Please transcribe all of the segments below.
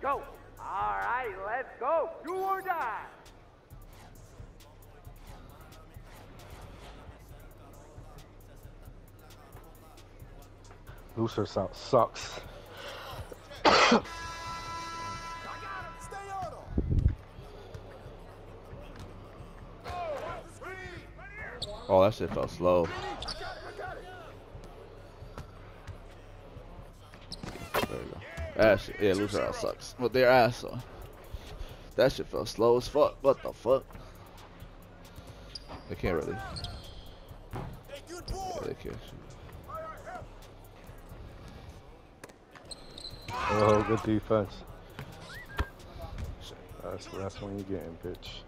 Go. All right, let's go. Do or die. Loser sound sucks. Oh, that shit felt slow. Go. That shit, yeah, loser out sucks. But their ass on. That shit felt slow as fuck. What the fuck? They can't really. Yeah, they can't shoot. Oh, good defense. That's that's when you getting, bitch.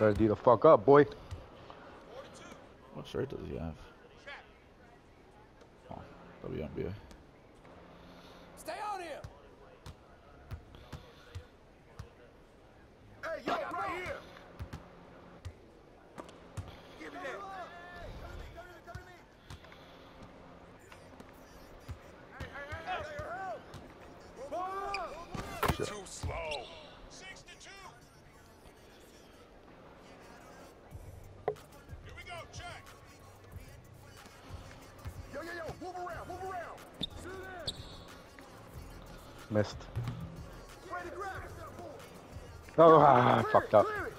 Better D the fuck up, boy. What shirt does he have? Oh, WNBA. Missed. Ready to grab it. Oh, ah, I fucked up. Clear it.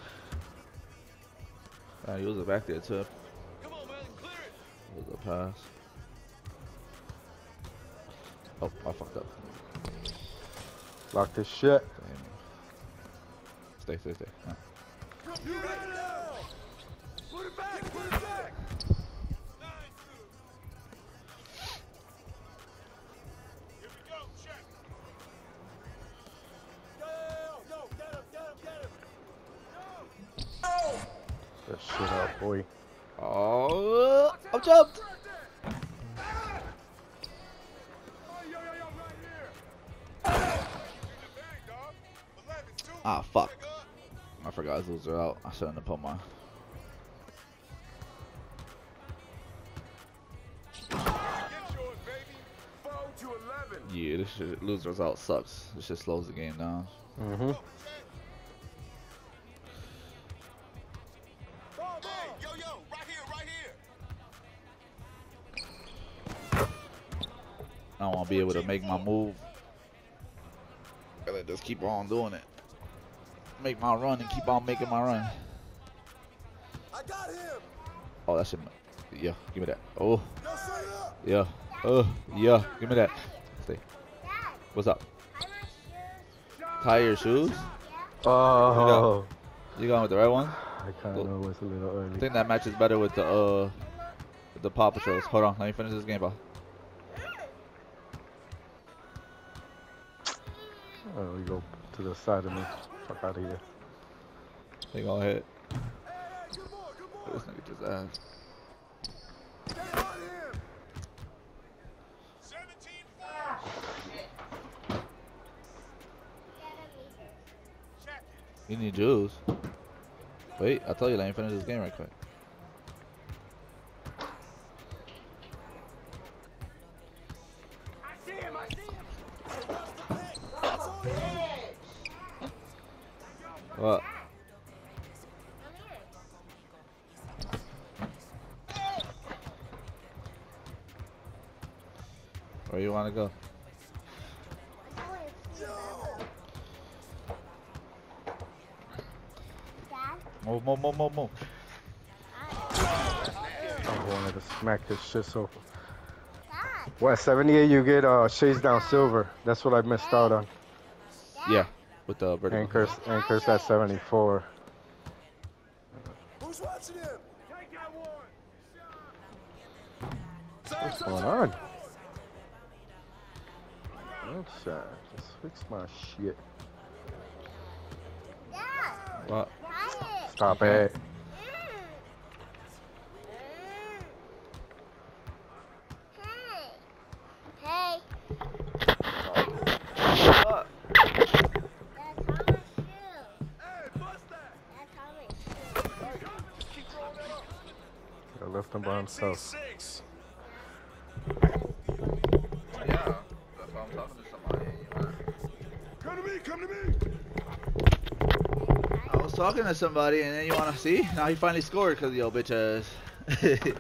Uh, he was back there too. Come on, man, clear it. It was a pass. Oh, I fucked up. Lock this shit. Damn. Stay, stay, stay. Shit up, boy. Oh, I'm jumped. Ah, fuck. I forgot his loser out. I shouldn't have put my. Yeah, this shit, losers out sucks. This shit slows the game down. Mm-hmm. Be able to make my move. Gotta just keep on doing it. Make my run and keep on making my run. I got him. Oh, that's it. Yeah, give me that. Oh, Yo, straight up. yeah. Oh, yeah. Give me that. Stay. What's up? Tie your shoes? Oh, You going with the right one? I kind of know it's a little early. I early. think that matches better with the uh with the Paw Patrols. Hold on, let me finish this game, ball. Oh, we go to the side of me. Fuck out of here. They gonna hit. This nigga just ass. Stay on him. 17 Check it. You need juice. Wait, I told you let me finish this game right quick. Where you wanna go? Move, move, move, move, move. I'm going to smack this shit so. What, 78 you get uh, Shades Down Silver. That's what I missed out on. Yeah, with the vertical. Anchors, anchors at 74. Who's watching him? Take that one. What's going on? That? Just fix my shit. What? Stop it. Mm. Mm. Hey. What? That's Thomas' shoe. Hey, bust that. That's Thomas' shoe. I left him by himself. Six. Yeah, that's why I'm talking to somebody. Come to me, come to me. I was talking to somebody, and then you wanna see? Now he finally scored because yo bitch ass. Dad, get me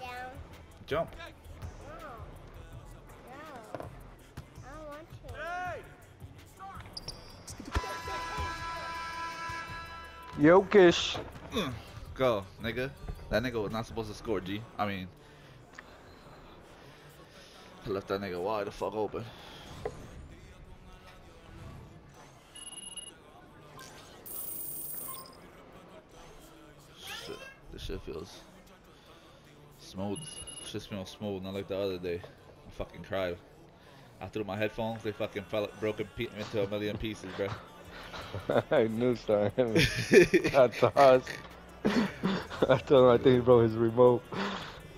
down. Jump. No. No. I don't want to. Hey! Yokish. Mm, go, nigga. That nigga was not supposed to score, G. I mean, I left that nigga wide the fuck open. Shit, feels smooth. Shit feels smooth, not like the other day. I fucking cried. I threw my headphones, they fucking fell, broke in into a million pieces, bro. I knew something. That's us. I told him I think he broke his remote.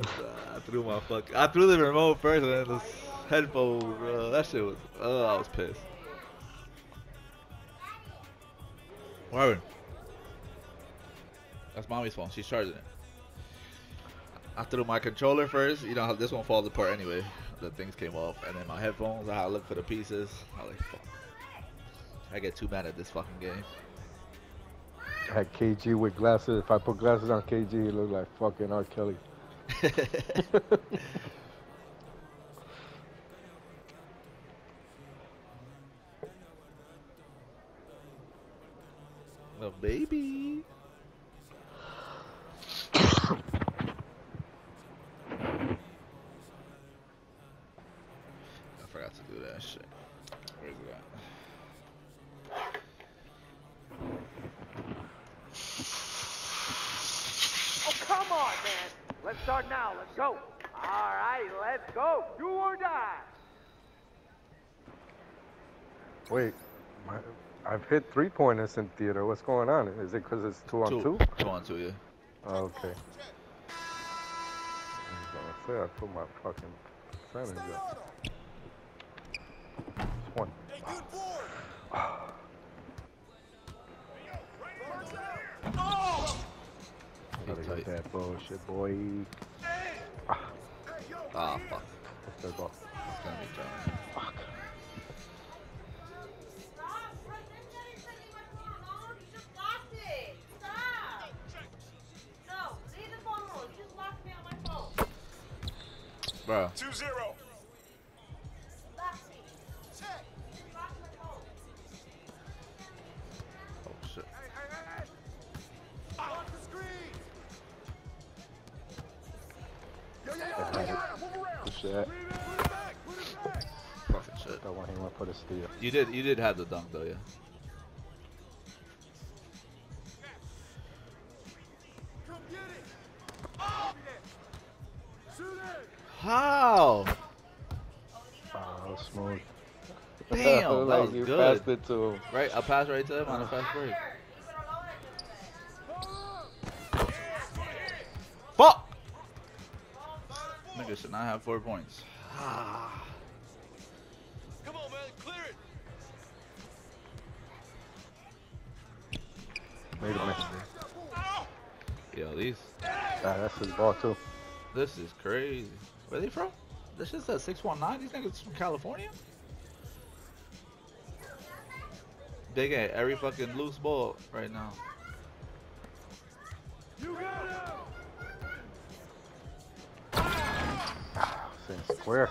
I threw my fuck. I threw the remote first and then the headphone, bro. That shit was. Oh, I was pissed. What happened? That's mommy's phone. She's charging it. I threw my controller first. You know how this one falls apart anyway. The things came off, and then my headphones. I look for the pieces. I like, fuck. I get too mad at this fucking game. I had KG with glasses. If I put glasses on KG, he looked like fucking R. Kelly. Little baby. I forgot to do that shit. Where's it at? Oh, come on, man. Let's start now. Let's go. All right, let's go. Do or die. Wait, my, I've hit three pointers in theater. What's going on? Is it because it's two on two? Two on two, yeah. Oh, okay. I say I put my fucking percentage up. It's one. Hey, good board. Gotta get that bullshit, boy. Ah, fuck. That's their ball. It's gonna be. Right. Oh, around, move around. Good shit. Put it back, put it back. Fucking shit. That one he went for the steal. You did, you did have the dunk though, yeah. Come get it. Oh, yeah. Shoot it. How? Oh, smooth. Damn, that like was you good. passed it to him. Right, I passed right to him on a fast break. Fuck! Nigga should not have four points. Ah. Come on, man, clear it. Made a miss. Yo, these, Ah, that's his ball too. this is crazy. Where they from? This shit says 619. These niggas from California? They get every fucking loose ball right now. You got ah, Same square.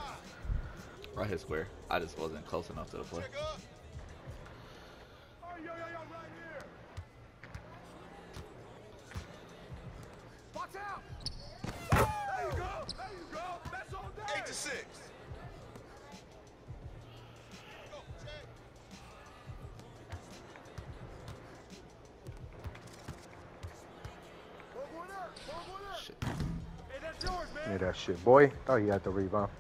I hit square. I just wasn't close enough to the play. Shit, boy. Thought he had the rebound.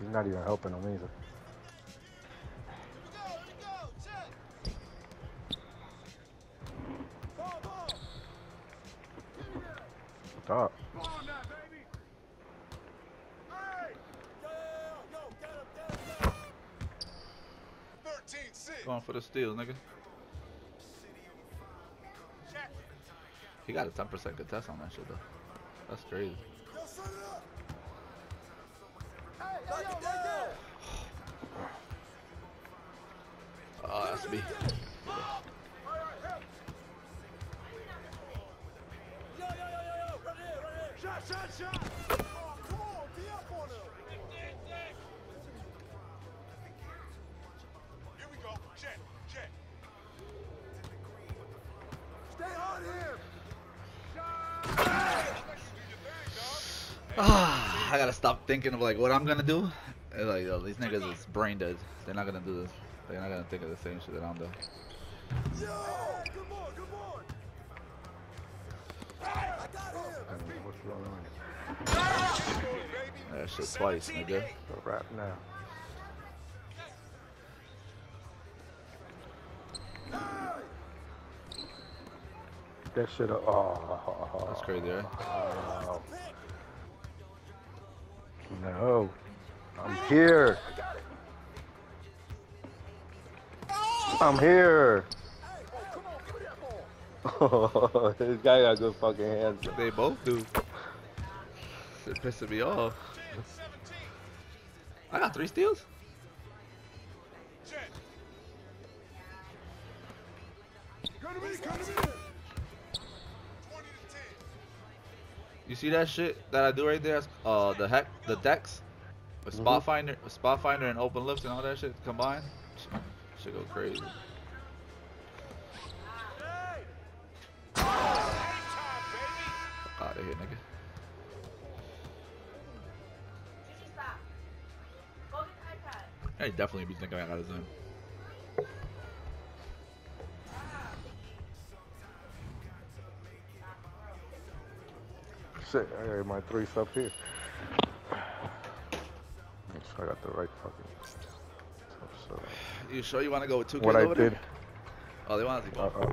He's not even helping him either. Here we go, here we go. He got a 10% contest on that shit though. That's crazy. Oh, that's me. All right, help. Ah, I gotta stop thinking of like what I'm gonna do. It's like, yo, these niggas is brain dead. They're not gonna do this. They're not gonna think of the same shit that I'm doing. Yo, good boy, good boy. I got him. I don't know what's going on. That shit twice, nigga. Rap now. That shit. Oh, That's crazy, right? Oh, no. I'm here. I'm here. Oh, this guy got good fucking hands. They both do. Shit pissing me off. I got three steals. Come to me, come to me. You see that shit that I do right there? Uh, the hack, the decks, a spot finder, a spot finder, and open lifts and all that shit combined. Should go crazy. Out of here, nigga. I definitely be thinking I got his name. Shit, I got my three up here. Make sure I got the right fucking stuff. So, You sure you want to go with two what I over did. there? Oh, they want to go. Uh, uh,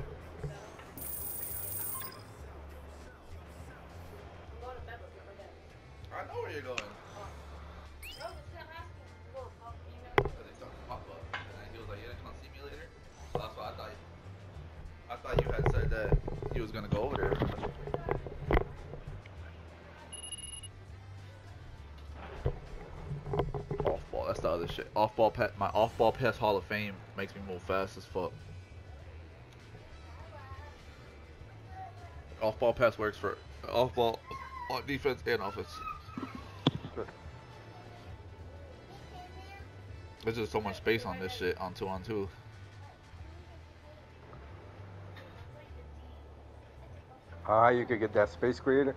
other shit. Off ball, pa- my off ball pass Hall of Fame makes me move fast as fuck. Off ball pass works for off ball on defense and offense. There's just so much space on this shit on two on two. ah, you could get that space creator.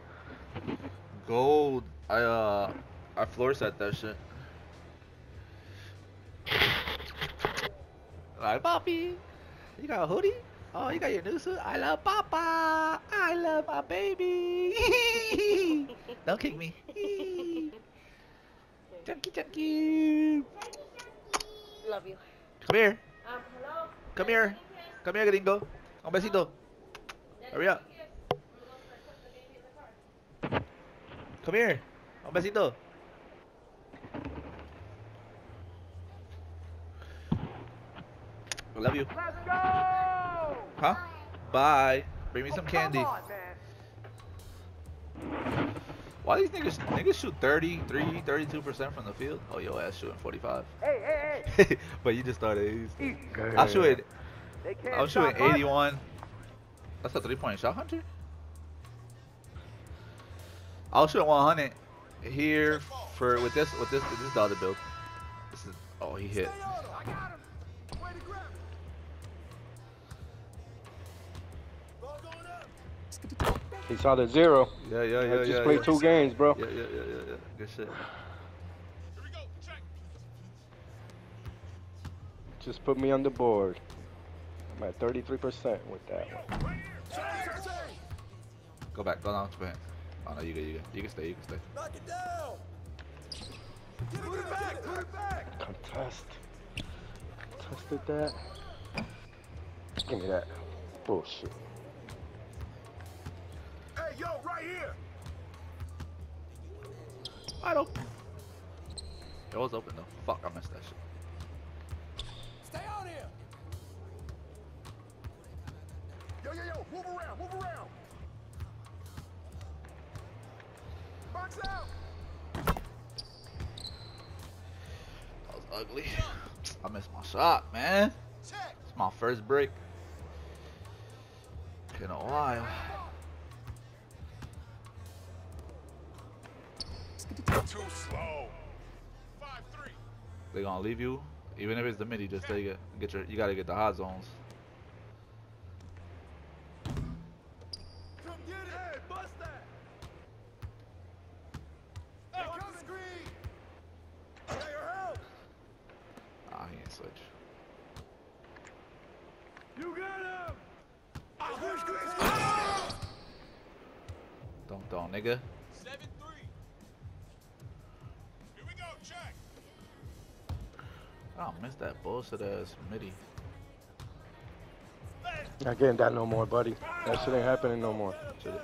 Gold. I uh I floor set that shit. Like Poppy, you got a hoodie? Oh, you got your new suit? I love Papa. I love my baby. Don't kick me. chunky, chunky. Love you. Come here. Um, hello? Come here. Come here, gringo. Un besito. Hurry up. Come here. Un besito. I love you. Let's go! Huh? Bye. Bring me some candy. Come on, man. Why these niggas niggas shoot 33, 32% from the field? Oh, your ass shooting 45. Hey, hey, hey. but you just started. Easy. I'm shooting. They can't I'm shooting stop us. 81. That's a three point shot, Hunter. I'll shoot 100 here for with this with this this is the other build. This is oh he hit. He saw the zero. Yeah yeah I yeah just yeah. played yeah. two games, bro. Yeah yeah yeah yeah yeah. Good shit. Here we go. Check. Just put me on the board. I'm at 33% with that one. Go back. Go down to behind. Oh no, you good. You good. You can stay. You can stay. Knock it down. Put it back. Put it back. Contest. Contested that. Give me that. Bullshit. Right here. I don't. It was open though. Fuck, I missed that shit. Stay on here. Yo, yo, yo, move around, move around. Box out. That was ugly. I missed my shot, man. Check. It's my first break. In a while. Too slow. Five three. They gonna leave you, even if it's the midi. Just take it. Get your. You gotta get the hot zones. Come get it. Hey, bust that. Hey, come screen. Hey, your help. Ah, he ain't switch. You got him. Who's screen? Don't don't, nigga. I don't miss that bullshit ass midi. Not getting that no more, buddy. That shit ain't happening no more. Shit.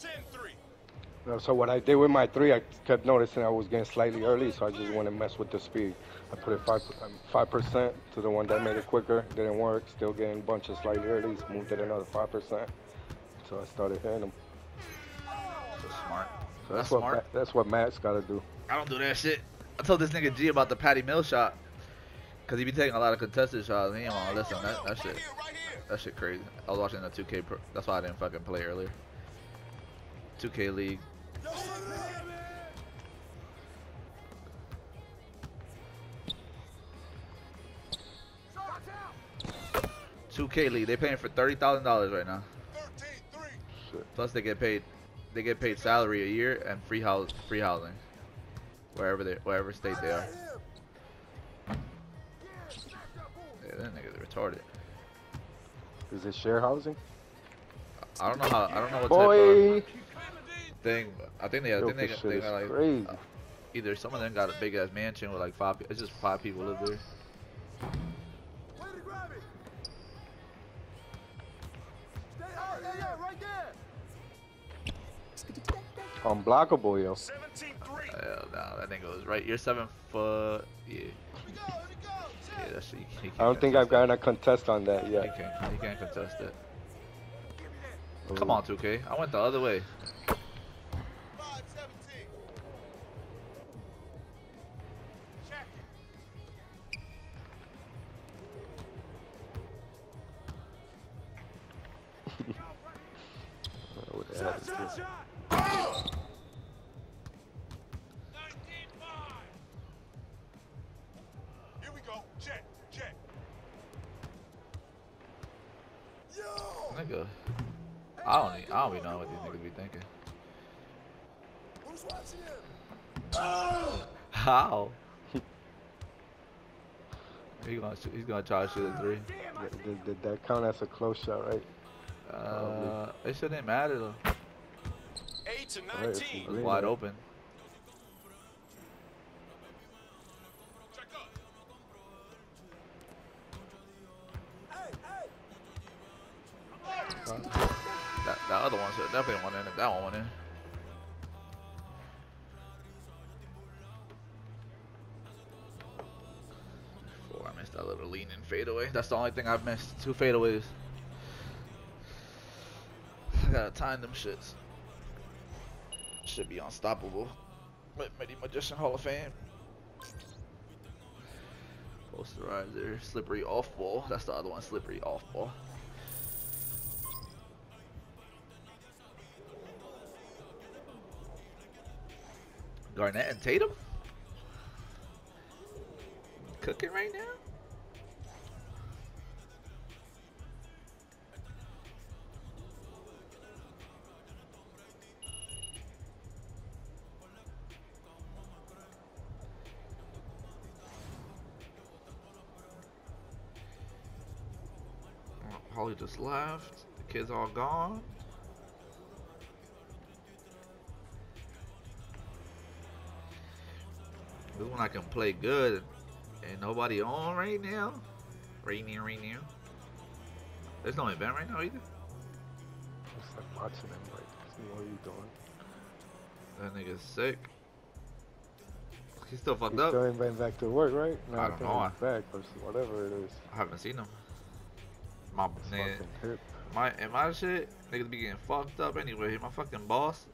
Ten three. No, So what I did with my three, I kept noticing I was getting slightly early, so I just want to mess with the speed. I put it five um, five percent to the one that made it quicker. Didn't work. Still getting a bunch of slightly early. Moved it another five percent. So I started hitting them. So smart. So That's that's, what smart. Matt, that's what Matt's got to do. I don't do that shit. I told this nigga G about the Patty Mill shot. Cause he be taking a lot of contested shots. And he ain't wanna listen. That, that shit. Right here, right here. That shit crazy. I was watching the 2K. Pro, that's why I didn't fucking play earlier. 2K League. 2K League. They paying for thirty thousand dollars right now. Shit. Plus they get paid. They get paid salary a year and free house, free housing, wherever they, wherever state they are. Yeah, that nigga's retarded. Is it share housing? I don't know how. I don't know what type Boy, of thing. I think they. I think they, they got like uh, either some of them got a big ass mansion with like five. It's just five people live there. Unblockable, yo. 17 3. Hell no, that nigga was right. You're seven foot. Yeah, Here we go, here we go. yeah. That shit. He, he I don't think I've gotten a contest on that yet. can't. He can't contest it. That. Come on, 2K. I went the other way. Nigga. I don't. e- I don't even know what these niggas be thinking. Who's watching him? How? he gonna shoot, he's gonna try to shoot a three. Did, did- did that count as a close shot, right? Uh, it shouldn't matter though. 8 to Right, it's 19. Wide open. Definitely went in if that one went in. Four, I missed that little lean in fadeaway. That's the only thing I've missed. Two fadeaways. I gotta time them shits. Should be unstoppable. But Middy Magician Hall of Fame. Posterizer, slippery off ball. That's the other one, slippery off ball. Garnett and Tatum? Cooking right now? Holly just left. The kids all gone. This one I can play good. And nobody on right now. Right now, right now. There's no event right now either. It's like watching him, like, what are you doing? That nigga's sick. He's still fucked He's up. still ain't been back to work, right? No, I don't know. back or whatever it is. I haven't seen him. My nigga, fucking hip. my and my shit, niggas be getting fucked up anyway. My fucking boss,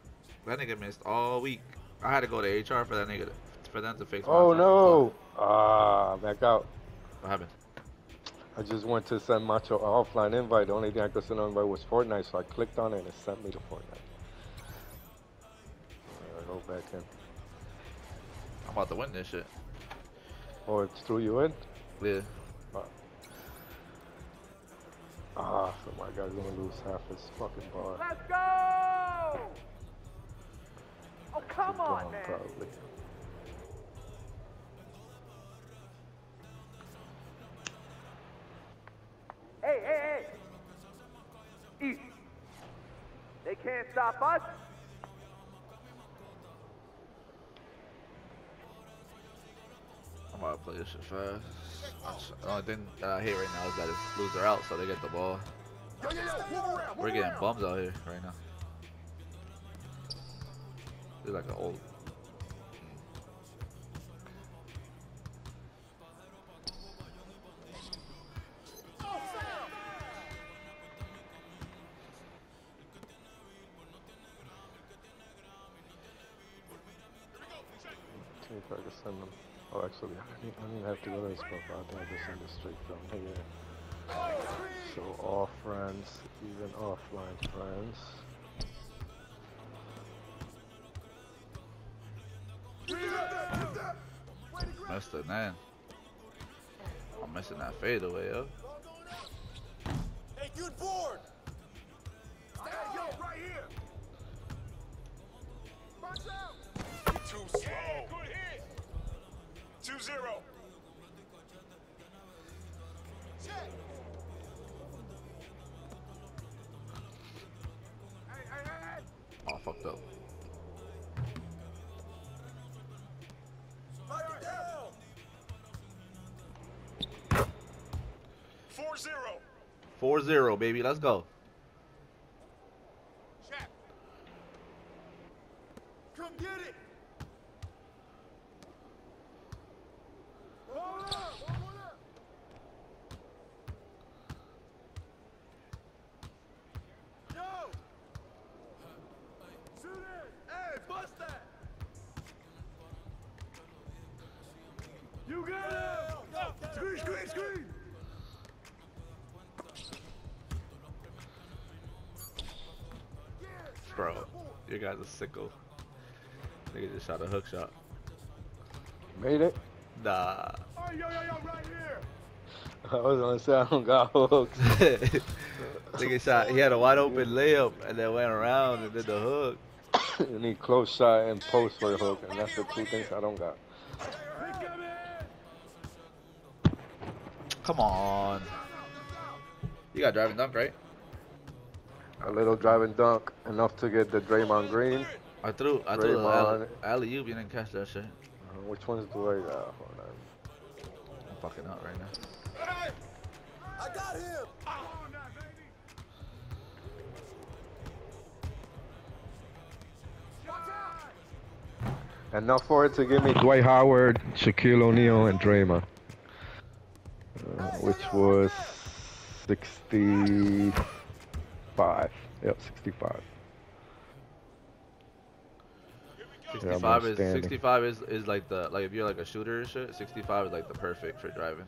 that nigga missed all week. I had to go to HR for that nigga, to, for them to fix. Oh no! Ah, back out. What happened? I just went to send Macho an offline invite. The only thing I could send an invite was Fortnite, so I clicked on it and it sent me to Fortnite. I go back in. I'm about to win this shit. Oh, it threw you in? Yeah. Ah, so my guy's gonna lose half his fucking bar. Let's go! Oh, come on, gone, man. Probably. Stop us. I'm to play this shit fast. The only thing that I hate right uh, now is that it's loser out, so they get the ball. We're getting bums out here right now. They're like an old. If I can send them. Oh, actually, I didn't, I have to go to this profile. I think I just send it straight from here. So all friends, even offline friends. Missed man. I'm missing that fadeaway, yo. Fucked up. It down. Four zero. baby. Let's go. Bro, you guys are sicko. Nigga just shot a hook shot. Made it. Nah. Oh, yo, yo, yo, right here. I was gonna say I don't got hooks. Nigga shot. He had a wide open layup and then went around and did the hook. you need close shot and post for the hook, and that's the two things I don't got. Pick him in. Come on. You got driving dunk, right? A little driving dunk, enough to get the Draymond Green. I threw. I threw the Draymond. alley oop. You didn't catch that shit. Uh, which ones do I got? Hold on. I'm fucking up right now. Hey, I got him. I on that, baby. Watch out. Enough for it to give me Dwight Howard, Shaquille O'Neal, and Draymond. Uh, which was 65. Yep, 65. Yeah, 65 is outstanding. 65 is is like the like if you're like a shooter and shit. 65 is like the perfect for driving.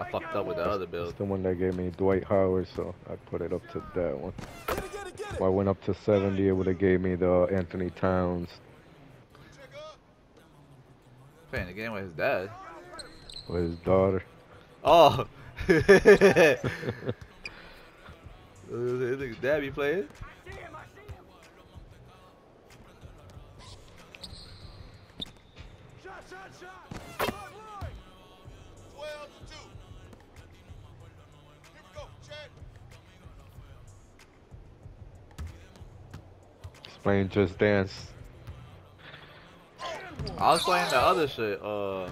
I fucked up with the other build. It's the one that gave me Dwight Howard, so I put it up to that one. Get it, get it, get If. I went up to 70, it would have gave me the uh, Anthony Towns Playing the game with his dad. with his daughter. Oh. His nigga's dad be playing. Shot, shot, shot. Front line. 12 to 2. Here we go, check. Playing Just Dance. I was playing the other shit. Uh,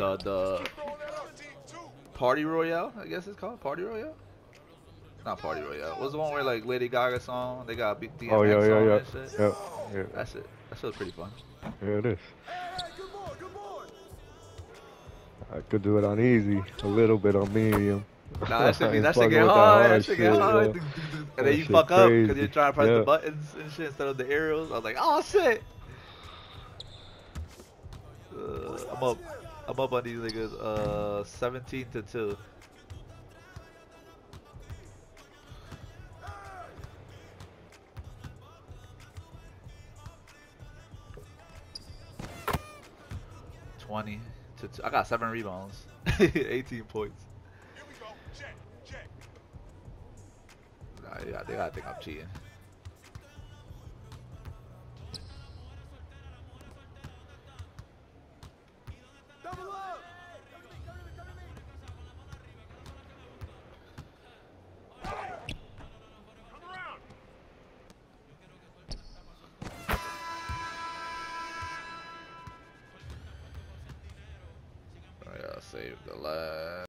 the the Throwing that up. 17 2. party royale. I guess it's called party royale. Not Party Royale. What's the one where like Lady Gaga song? They got big DMX Oh yeah, song yeah, yeah, and shit. yeah, yeah. That's it. That shit was pretty fun. Yeah, it is. Hey, good boy, good boy. I could do it on easy, a little bit on medium. Nah, that shit, be, Ain't that shit fucking get with the hard. That shit get hard. yeah. And then you shit fuck up because you're trying to press Yeah. the buttons and shit instead of the arrows. I was like, oh shit. Uh, I'm up. I'm up on these niggas. Uh, 17 to two. Twenty to two. I got seven rebounds, eighteen points. Check, check. Nah, yeah, they gotta think I'm cheating.